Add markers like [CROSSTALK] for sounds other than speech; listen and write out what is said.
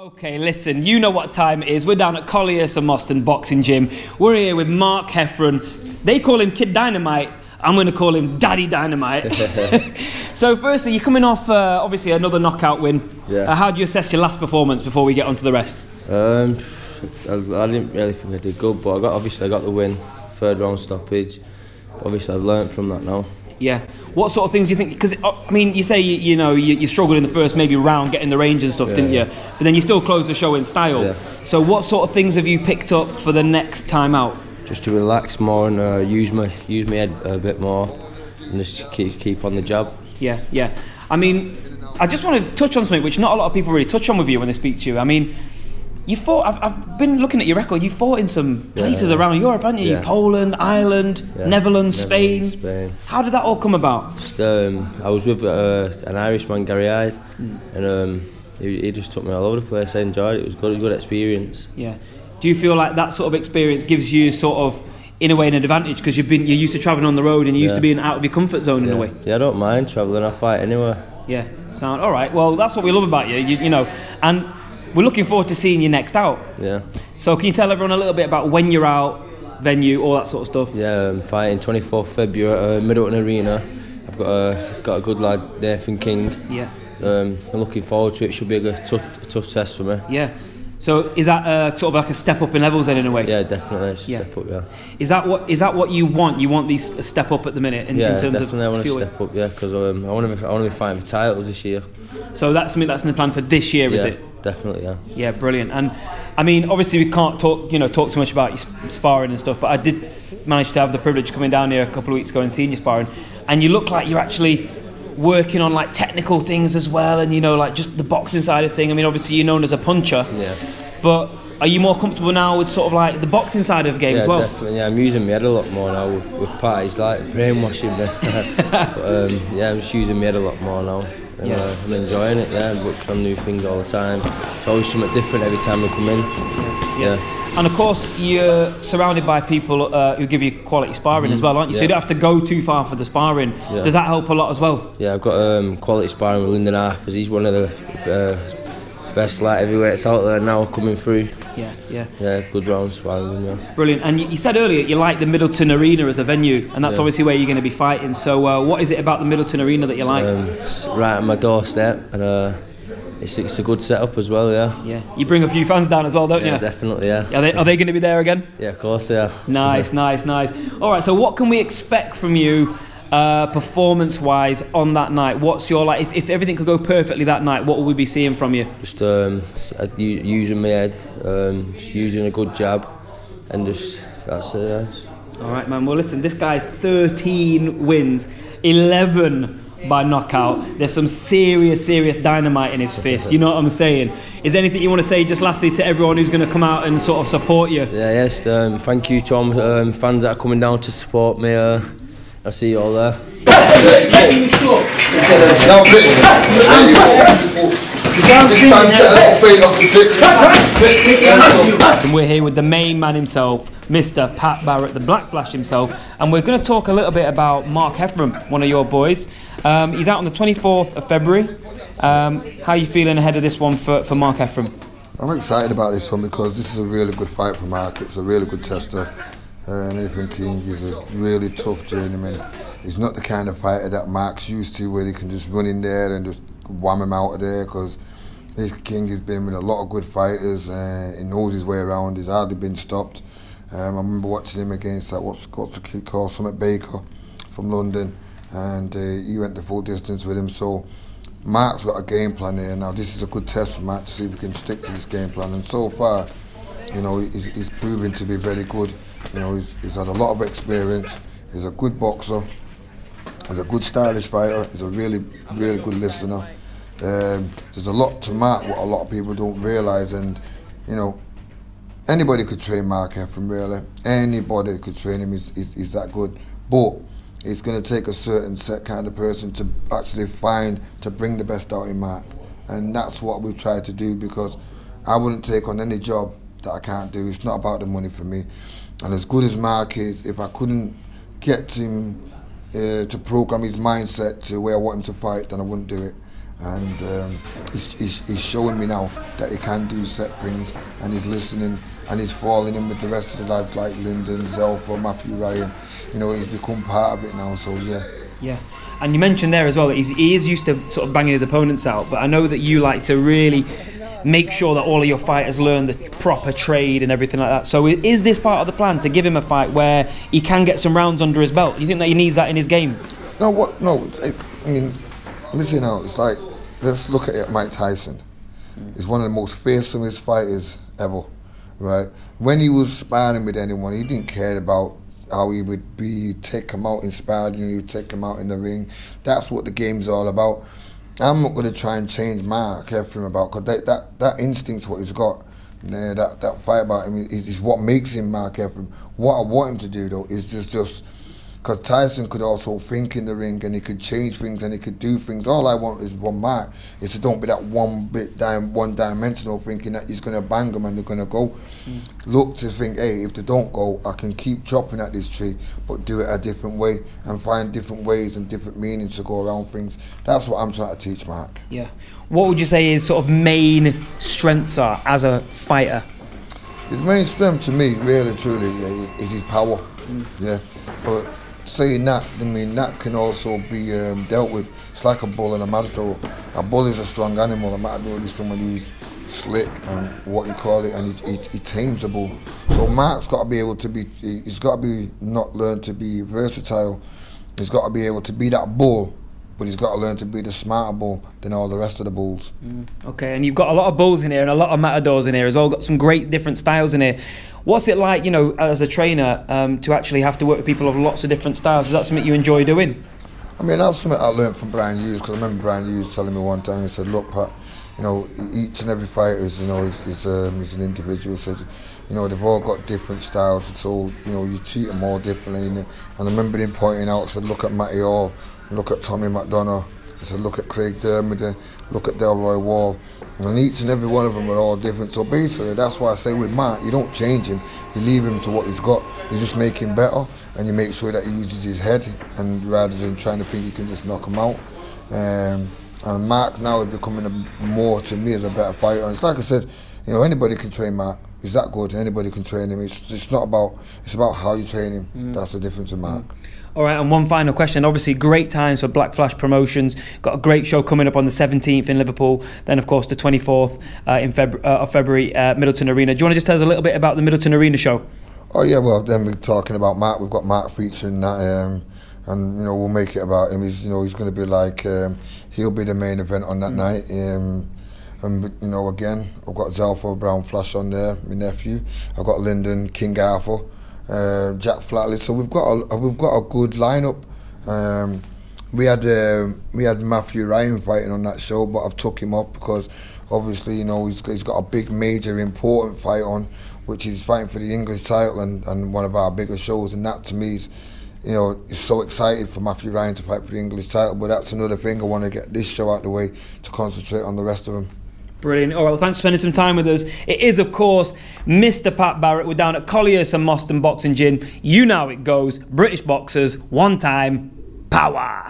Okay, listen, you know what time it is. We're down at Collyhurst Moston Boxing Gym. We're here with Mark Heffron. They call him Kid Dynamite. I'm going to call him Daddy Dynamite. [LAUGHS] [LAUGHS] so, firstly, you're coming off uh, obviously another knockout win. Yeah. Uh, how do you assess your last performance before we get on to the rest? Um, I, I didn't really think I did good, but I got obviously I got the win, third round stoppage. Obviously, I've learnt from that now. Yeah. What sort of things do you think? Because I mean, you say you, you know you, you struggled in the first maybe round getting the range and stuff, didn't you? But then you still closed the show in style. Yeah. So what sort of things have you picked up for the next time out? Just to relax more and uh, use my use my head a bit more, and just keep keep on the job. Yeah, yeah. I mean, I just want to touch on something which not a lot of people really touch on with you when they speak to you. I mean, you fought. I've, I've been looking at your record. You fought in some places Yeah. around Europe, haven't you? Yeah. Poland, Ireland, Yeah. Netherlands, Spain. Netherlands, Spain. How did that all come about? Just, um, I was with uh, an Irishman, Gary Hyde, Hmm. and um, he, he just took me all over the place. I enjoyed it. It was good, a good experience. Yeah. Do you feel like that sort of experience gives you sort of, in a way, an advantage because you've been you're used to traveling on the road and you're used to being out of your comfort zone in a way? Yeah, I don't mind travelling. I fight anywhere. Yeah. Sound all right. Well, that's what we love about you. You, you know, and we're looking forward to seeing you next out. Yeah. So can you tell everyone a little bit about when you're out, venue, all that sort of stuff? Yeah, I'm fighting 24th February at uh, Middleton Arena. I've got a got a good lad, Nathan King. Yeah. Um, I'm looking forward to it. Should be a tough, a tough test for me. Yeah. So is that uh, sort of like a step up in levels then in a way? Yeah, definitely. Yeah. Step up, yeah. Is that what is that what you want? You want these a step up at the minute in, yeah, in terms definitely. I of want to step up, yeah, because um, I want to be, I want to be fighting for titles this year. So that's something that's in the plan for this year, is it? Definitely, yeah. Yeah, brilliant. And I mean, obviously we can't talk, you know, talk too much about your sparring and stuff, but I did manage to have the privilege of coming down here a couple of weeks ago and seeing you sparring, and you look like you're actually working on like technical things as well, and you know, like just the boxing side of thing. I mean, obviously you're known as a puncher, Yeah. but are you more comfortable now with sort of like the boxing side of the game Yeah, as well? definitely. Yeah, I'm using my head a lot more now with, with parties like brainwashing me. [LAUGHS] but, um, yeah, I'm just using my head a lot more now. And, Yeah. uh, I'm enjoying it. Yeah, I'm working on new things all the time. It's always something different every time I come in. Yeah. And of course, you're surrounded by people uh, who give you quality sparring as well, aren't you? Yeah. So you Mm-hmm. don't have to go too far for the sparring. Yeah. Does that help a lot as well? Yeah, I've got um, quality sparring with Lyndon Arthurs. He's one of the uh, best light heavyweights out there now coming through. Yeah, yeah. Yeah, good rounds sparring. with him, Yeah. Brilliant. And you, said earlier you like the Middleton Arena as a venue, and that's Yeah. obviously where you're going to be fighting. So, uh, what is it about the Middleton Arena that you like? Um, it's right on my doorstep, and uh, it's, it's a good setup as well. Yeah. yeah, you bring a few fans down as well, don't Yeah, you? definitely. Yeah. Are they, are they going to be there again? Yeah, of course. Yeah. Nice, [LAUGHS] nice, nice. All right. So, what can we expect from you, uh, performance-wise, on that night? What's your like? If, if everything could go perfectly that night, what will we be seeing from you? Just um, uh, using my head, um, using a good jab, and just that's it. Yeah. All right, man. Well, listen, this guy's 13 wins, 11 by knockout. There's some serious, serious dynamite in his [LAUGHS] fist. You know what I'm saying? Is there anything you want to say, just lastly, to everyone who's going to come out and sort of support you? Yeah, yes. Um, thank you Tom. um, fans that are coming down to support me. Uh, I see you all there. Now, Vic, this time set a little feet off the dick. Vic, Vic, And we're here with the main man himself, Mr. Pat Barrett, the Black Flash himself, and we're going to talk a little bit about Mark Heffron, one of your boys. Um, he's out on the 24th of February. Um, how are you feeling ahead of this one for, for Mark Heffron? I'm excited about this one because this is a really good fight for Mark. It's a really good tester. Uh, Nathan King is a really tough journeyman. He's not the kind of fighter that Mark's used to, where he can just run in there and just wham him out of there. Because this King has been with a lot of good fighters. Uh, he knows his way around. He's hardly been stopped. Um, I remember watching him against that what's the kid called Summit Baker from London, and uh, he went the full distance with him. So. Mark's got a game plan here now. This is a good test for Mark to see if he can stick to this game plan. And so far, you know, he's, he's proven to be very good. You know, he's, he's had a lot of experience. He's a good boxer. He's a good stylish fighter. He's a really, really good listener. Um, there's a lot to Mark what a lot of people don't realise. And, you know, anybody could train Mark Heffron, really. Anybody could train him. He's, he's, he's that good. But it's going to take a certain set kind of person to actually find to bring the best out in Mark, and that's what we've tried to do because I wouldn't take on any job that I can't do. It's not about the money for me, and as good as Mark is, if I couldn't get him uh, to program his mindset to where I want him to fight, then I wouldn't do it. and um, he's, he's, he's showing me now that he can do set things, and he's listening, and he's falling in with the rest of the lads like Lyndon, Zelfa, Matthew Ryan. You know, he's become part of it now. So yeah. Yeah. And you mentioned there as well that he's, he is used to sort of banging his opponents out, but I know that you like to really make sure that all of your fighters learn the proper trade and everything like that. So is this part of the plan to give him a fight where he can get some rounds under his belt? You think that he needs that in his game? No, what? No, I mean, listen now. It's like let's look at it. Mike Tyson He's one of the most fearsomest fighters ever, right? When he was sparring with anyone, he didn't care about how he would be, take him out in sparring, he'd take him out in the ring. That's what the game's all about. I'm not going to try and change Mark Heffron about because that, that that instinct's what he's got. Yeah, that that fight about him is, is what makes him Mark Heffron. What I want him to do though is just just because Tyson could also think in the ring and he could change things and he could do things. All I want is one mark, is to don't be that one bit down, one dimensional thinking that he's going to bang them and they're going to go. Mm. Look to think, hey, if they don't go, I can keep chopping at this tree, but do it a different way and find different ways and different meanings to go around things. That's what I'm trying to teach Mark. Yeah. What would you say his sort of main strengths are as a fighter? His main strength to me, really, truly, yeah, is his power. Mm. Yeah. But saying that, I mean, that can also be um, dealt with. It's like a bull and a matador. A bull is a strong animal, a matador is someone who's slick and what you call it, and he, he, he tames a bull. So Mark's got to be able to be, he's got to be, not learn to be versatile. He's got to be able to be that bull, but he's got to learn to be the smarter bull than all the rest of the bulls. Mm, okay, and you've got a lot of bulls in here and a lot of matadors in here as well. Got some great different styles in here. What's it like, you know, as a trainer, um, to actually have to work with people of lots of different styles? Is that something you enjoy doing? I mean, that's something I learned from Brian Hughes because I remember Brian Hughes telling me one time. He said, "Look, Pat, you know, each and every fighter is, you know, is, is, um, is an individual. So, you know, they've all got different styles. So, you know, you treat them all differently. And, I remember him pointing out, said, look at Matty Hall, look at Tommy McDonagh. I said, look at Craig Dermody, look at Delroy Waul. And each and every one of them are all different. So basically, that's why I say with Matt, you don't change him. You leave him to what he's got. You just make him better, and you make sure that he uses his head, and rather than trying to think you can just knock him out. Um, and Mark now is becoming a, more to me as a better fighter. And it's like I said, you know, anybody can train Mark. He's that good. Anybody can train him. It's, it's not about. It's about how you train him. Mm. That's the difference in Mark. Mm. All right, and one final question. Obviously, great times for Black Flash Promotions. Got a great show coming up on the 17th in Liverpool. Then, of course, the 24th uh, in Feb- uh, of February, uh, Middleton Arena. Do you want to just tell us a little bit about the Middleton Arena show? Oh yeah, well then we're talking about Mark. We've got Mark featuring that, um, and you know we'll make it about him. He's you know he's going to be like um, he'll be the main event on that mm. night. Um, and you know again, I've got Zelfa Brown Flash on there, my nephew. I've got Lyndon King Arthur uh, Jack Flatley. So we've got a, we've got a good lineup. Um, we had uh, we had Matthew Ryan fighting on that show, but I've took him off because obviously you know he's, he's got a big, major, important fight on, which is fighting for the English title and, and one of our biggest shows, and that to me is. You know, is so excited for Matthew Ryan to fight for the English title, but that's another thing. I want to get this show out the way to concentrate on the rest of them. Brilliant. All right, well, thanks for spending some time with us. It is, of course, Mr. Pat Barrett. We're down at Collyhurst and Moston Boxing Gym. You know how it goes. British boxers, one time, power.